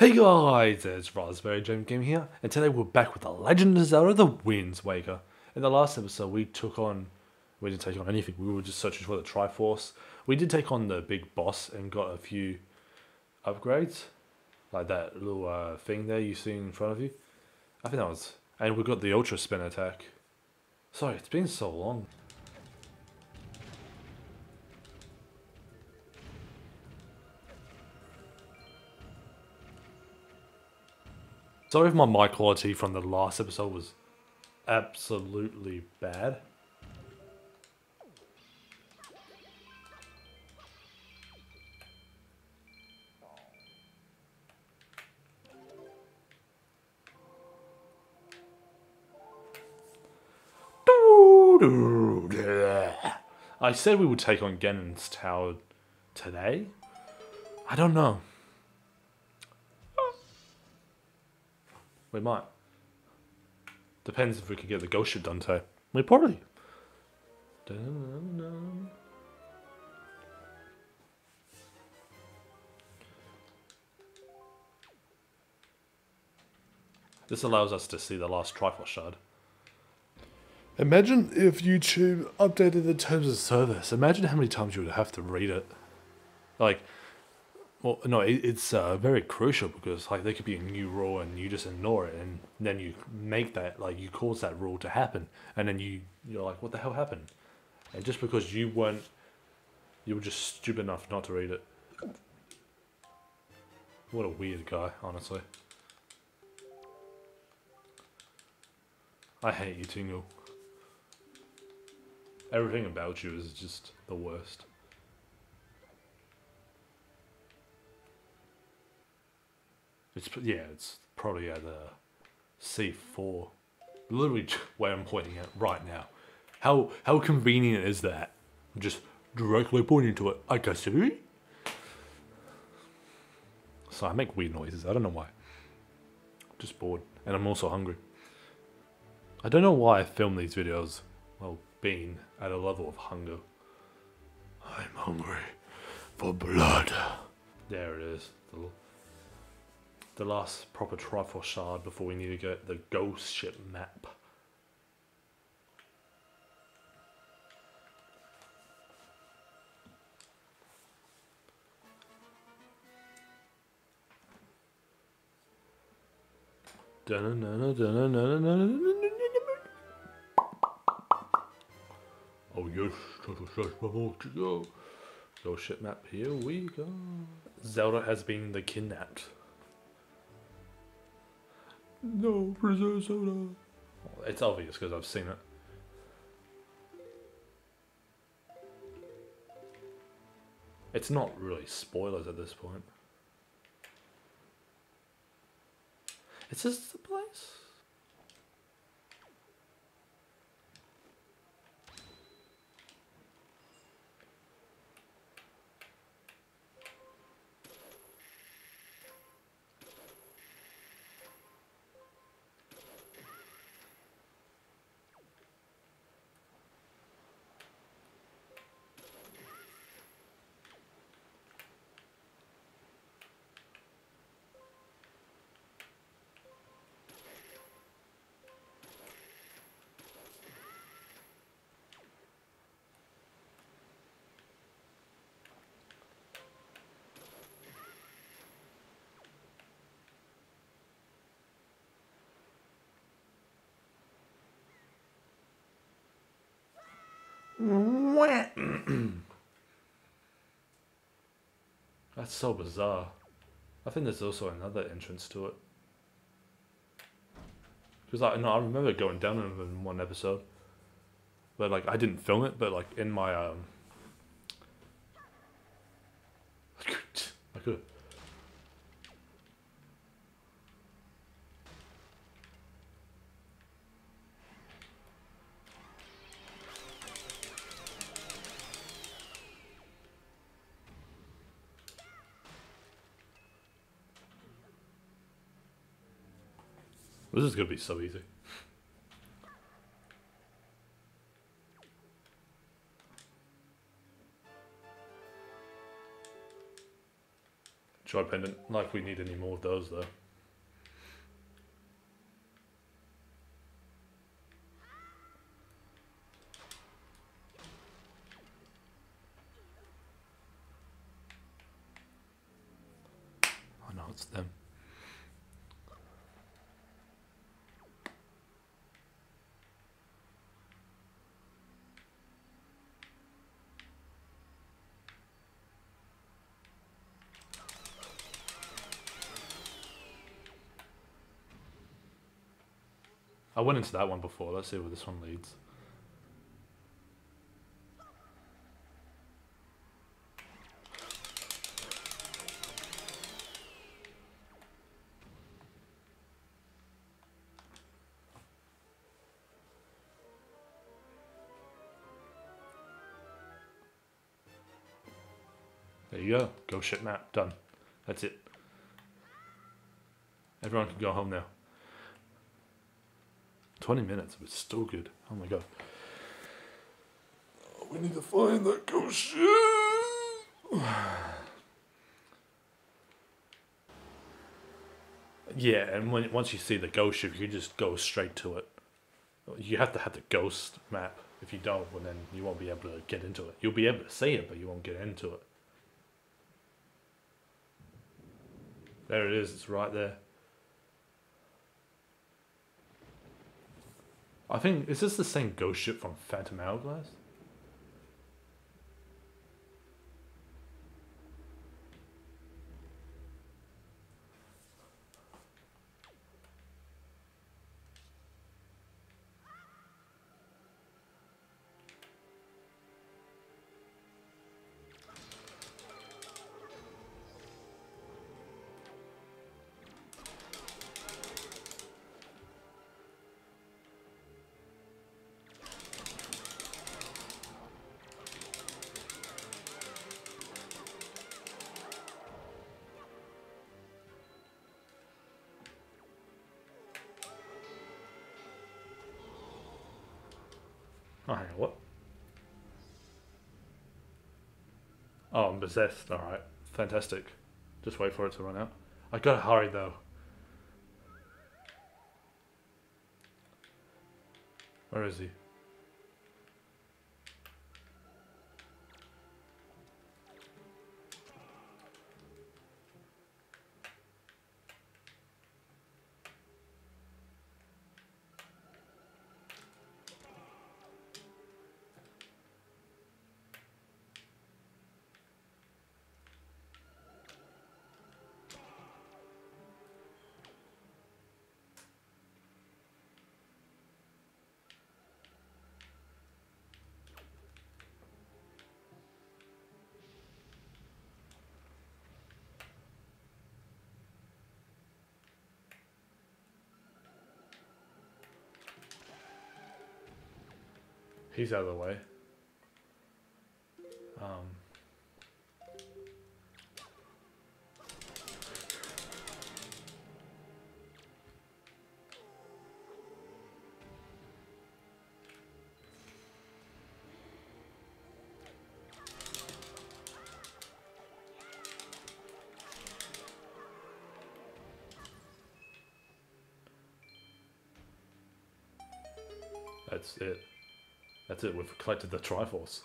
Hey guys, it's Raspberry Jam Gamer here, and today we're back with The Legend of Zelda The Wind Waker. In the last episode, we took on, we didn't take on anything, we were just searching for the Triforce. We did take on the big boss and got a few upgrades, like that little uh, thing there you see in front of you. I think that was, and we got the Ultra Spin attack. Sorry, it's been so long. Sorry if my mic quality from the last episode was absolutely bad. I said we would take on Ganon's tower today. I don't know. We might. Depends if we can get the ghost ship done today. We probably. Dun-dun-dun. This allows us to see the last Triforce shard. Imagine if YouTube updated the terms of service. Imagine how many times you would have to read it. Like, well, no, it, it's uh, very crucial because like there could be a new rule and you just ignore it, and then you make that like you cause that rule to happen, and then you you're like, what the hell happened? And just because you weren't, you were just stupid enough not to read it. What a weird guy, honestly. I hate you, Tingle. Everything about you is just the worst. It's yeah, it's probably at a C four, literally where I'm pointing at right now. How how convenient is that? Just directly pointing to it. I can see. So I make weird noises. I don't know why. I'm Just bored, and I'm also hungry. I don't know why I film these videos while being at a level of hunger. I'm hungry for blood. There it is. The the last proper Triforce shard before we need to get the ghost ship map. Oh yes, to go. Ghost ship map, here we go. Zelda has been the kidnapped. No, Princess Soda. It's obvious because I've seen it. It's not really spoilers at this point. Is this the place? That's so bizarre. I think there's also another entrance to it. Because I, no, I remember going down in one episode. But like I didn't film it, but like in my um I could This is gonna be so easy. Joy pendant. Like we need any more of those though. I know it's them. I went into that one before. Let's see where this one leads. There you go. Go ship map. Done. That's it. Everyone can go home now. 20 minutes, but still good. Oh my god. we need to find that ghost ship. yeah, and when, once you see the ghost ship, you just go straight to it. You have to have the ghost map. If you don't, well, then you won't be able to get into it. You'll be able to see it, but you won't get into it. There it is. It's right there. I think is this the same ghost ship from Phantom Hourglass? Oh, hang on, what? Oh, I'm possessed. Alright, fantastic. Just wait for it to run out. I gotta hurry though. Where is he? He's out of the way. Um, that's it. That's it. We've collected the Triforce.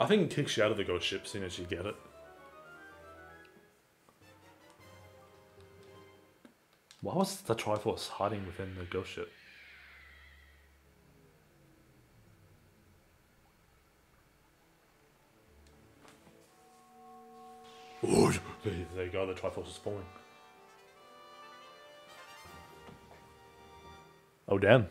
I think it kicks you out of the ghost ship as soon as you get it. Why was the Triforce hiding within the ghost ship? There you go, oh, the Triforce is falling. Oh, damn.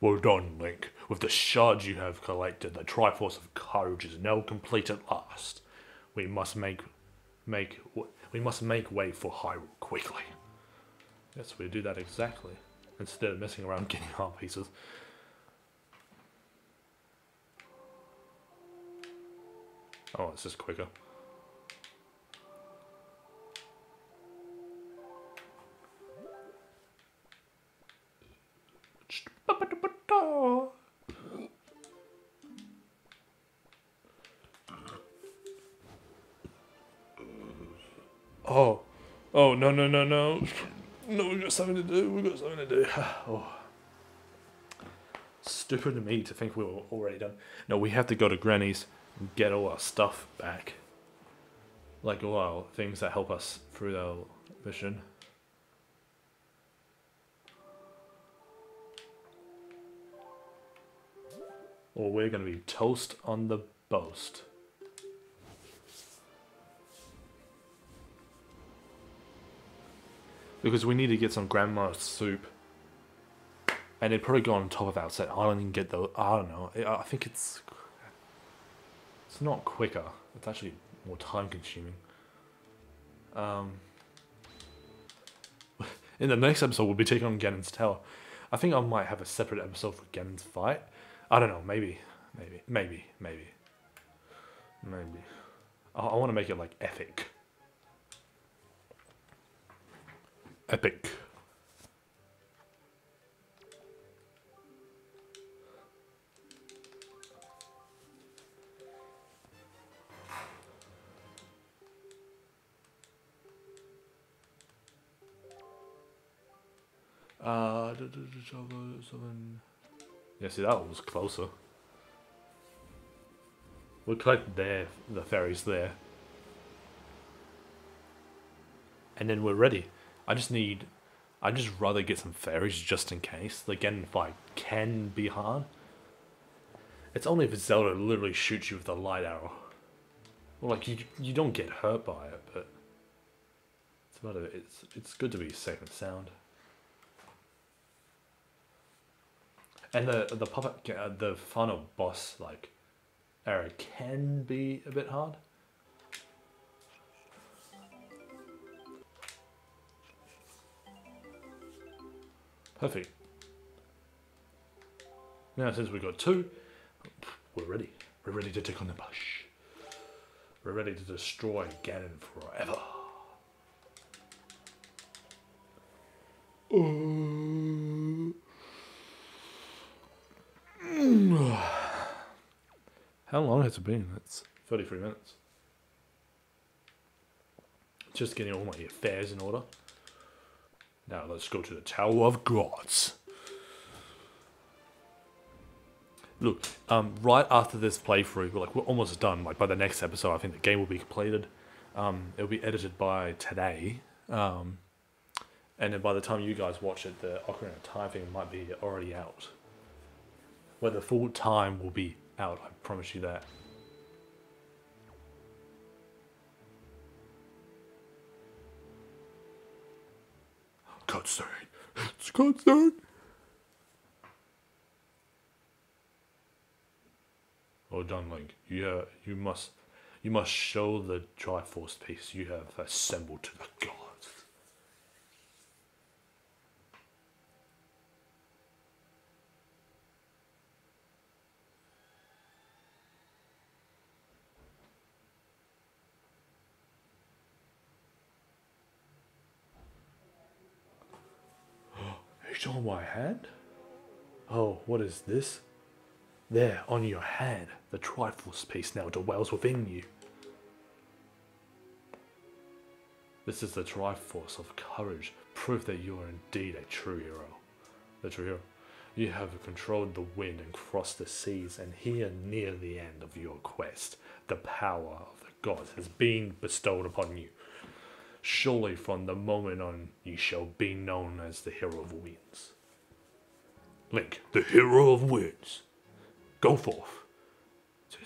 Well done, Link. With the shards you have collected, the Triforce of Courage is now complete at last. We must make, make, we must make way for Hyrule quickly. Yes, we do that exactly. Instead of messing around getting heart pieces. Oh, this is quicker. Oh, oh no no no no, no! We've got something to do. We've got something to do. oh. Stupid of me to think we were already done. No, we have to go to Granny's get all our stuff back, like all our things that help us through our mission. Or we're gonna be toast on the boast. Because we need to get some grandma's soup. And it'd probably go on top of our set I don't even get the. I don't know. I think it's. It's not quicker. It's actually more time consuming. Um, in the next episode, we'll be taking on Ganon's Tower. I think I might have a separate episode for Ganon's fight. I don't know. Maybe. Maybe. Maybe. Maybe. Maybe. I, I want to make it like epic. Epic. Seven- seven- yeah, see that one was closer. We'll collect there, the fairies there. And then we're ready. I just need, I just rather get some fairies just in case. Like getting fight can be hard. It's only if Zelda literally shoots you with a light arrow. Well, like you, you don't get hurt by it, but it's about it. It's it's good to be safe and sound. And the the puppet, uh, the final boss like area can be a bit hard. Perfect. Now, since we've got two, we're ready. We're ready to take on the bush. We're ready to destroy Ganon forever. How long has it been? It's 33 minutes. Just getting all my affairs in order. Now let's go to the Tower of Gods. Look, um, right after this playthrough, we're like we're almost done. Like by the next episode, I think the game will be completed. Um, it'll be edited by today, um, and then by the time you guys watch it, the Ocarina of Time thing might be already out. Where the full time will be out, I promise you that. Cutscene. It's cutscene. Oh, John Link, you uh, you must you must show the Triforce piece you have assembled to the gods. Are you showing my Oh, what is this? There, on your hand, the Triforce piece now dwells within you. This is the Triforce of courage, proof that you are indeed a true hero. The true hero. You have controlled the wind and crossed the seas, and here near the end of your quest, the power of the gods has been bestowed upon you. Surely from the moment on, you shall be known as the hero of winds. Link, the hero of winds. Go forth to,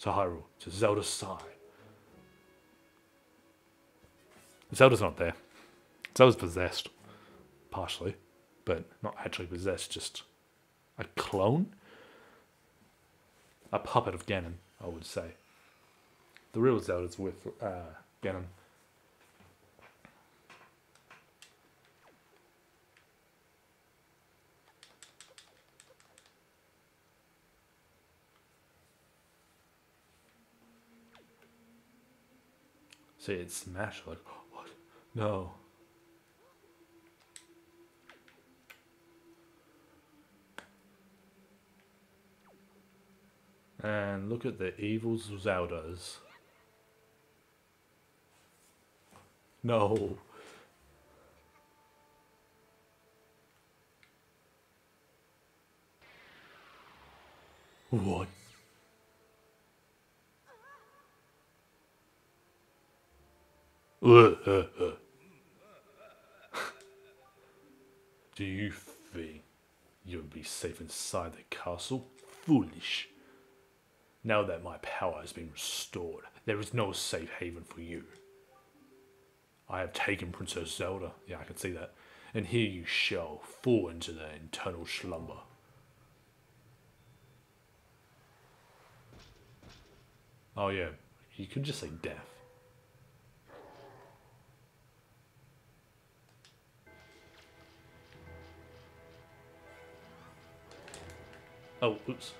to Hyrule, to Zelda's side. Zelda's not there. Zelda's possessed, partially, but not actually possessed, just a clone? A puppet of Ganon, I would say. The real Zelda's with uh, Ganon. See, it's Smash. Like, what? No. And look at the evil Zeldas. No. What? Do you think you'll be safe inside the castle? Foolish. Now that my power has been restored, there is no safe haven for you. I have taken Princess Zelda, yeah, I can see that, and here you shall fall into the eternal slumber. Oh yeah, you could just say death. Oh, oops.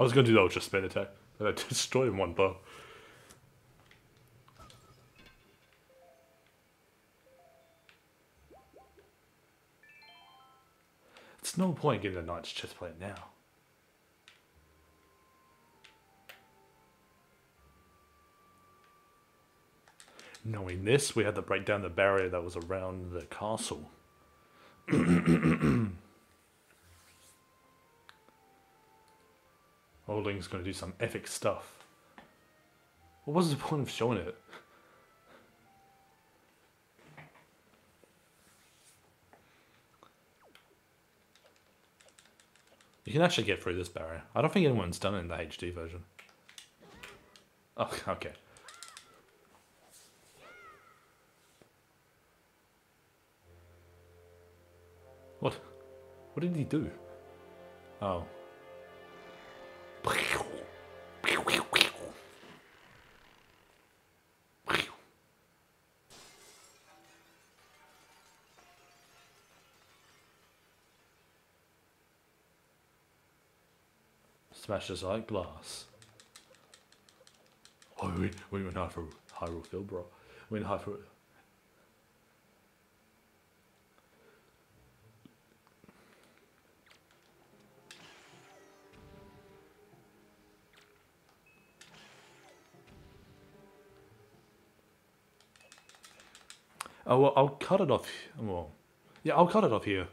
I was going to do the Ultra Spin attack, but I destroyed him one blow. It's no point getting a Knight's chest plate now. Knowing this, we had to break down the barrier that was around the castle. Holding's going to do some epic stuff. What was the point of showing it? You can actually get through this barrier. I don't think anyone's done it in the HD version. Oh, okay. What? What did he do? Oh. Smashes like glass. Oh, we, we went high for Hyrule Field, bro. We went high for Oh, well, I'll cut it off. Well, yeah, I'll cut it off here.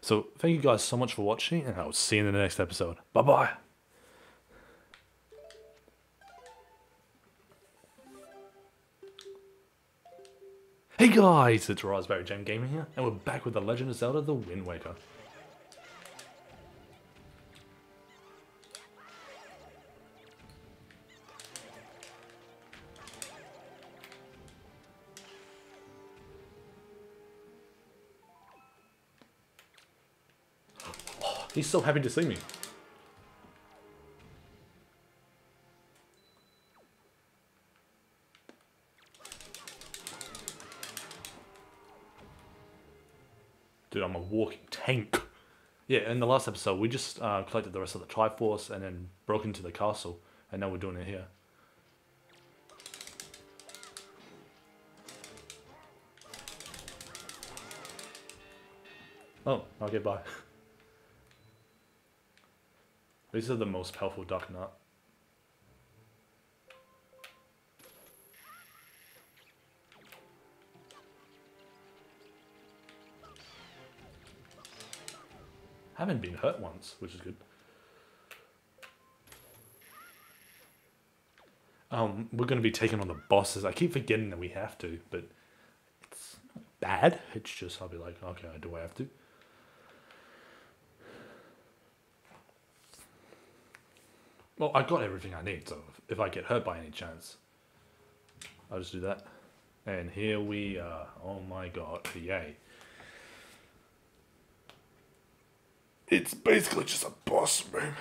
So, thank you guys so much for watching, and I'll see you in the next episode. Bye bye. Guys, it's Raspberry Jam Gaming here, and we're back with The Legend of Zelda The Wind Waker. Oh, he's so happy to see me. Dude, I'm a walking tank. Yeah, in the last episode, we just uh, collected the rest of the Triforce and then broke into the castle. And now we're doing it here. Oh, I'll get by. These are the most powerful Darknut. Haven't been hurt once, which is good. Um, we're going to be taking on the bosses. I keep forgetting that we have to, but it's not bad. It's just I'll be like, okay, do I have to? Well, I got everything I need, so if I get hurt by any chance, I'll just do that. And here we are. Oh my god, yay. It's basically just a boss room.